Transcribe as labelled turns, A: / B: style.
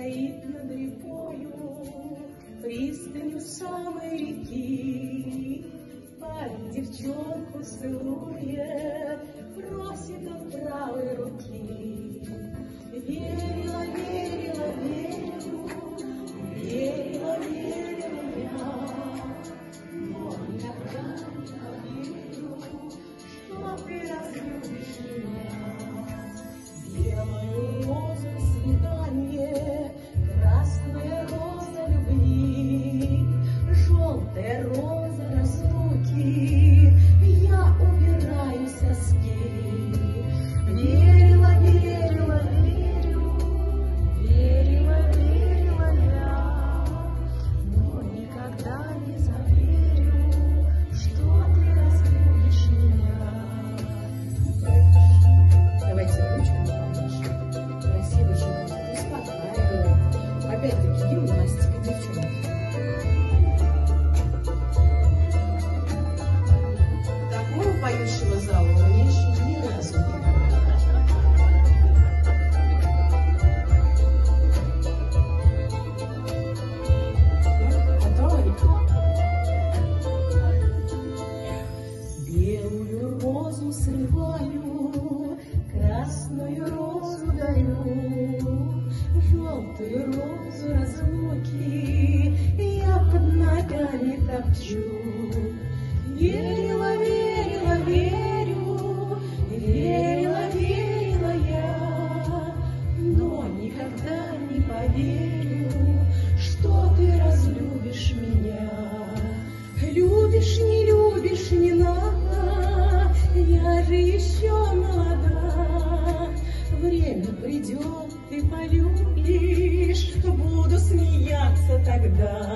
A: стоит над рекою, пристанью самой реки. Розу срываю, красную розу дарю, желтую розу разлуки я под ногами топчу. Верила, верила, верю, верила, верила я, но никогда не поверю, что ты разлюбишь меня. Любишь, не любишь, не надо, я же еще молода. Время придет, ты полюбишь, буду смеяться тогда.